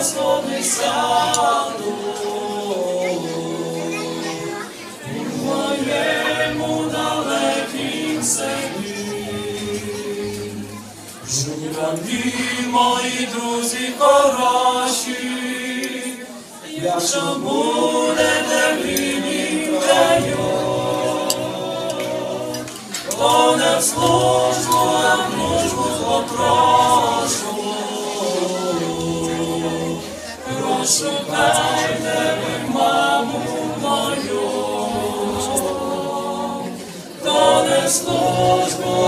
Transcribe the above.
Господи сяду, у моєму далекім селі. Журавлі, мої друзі хороші, якщо будете мені вдвоєм, то не в службу, а в дружбу потрапити. Розшукайте ви маму мою, то не службу,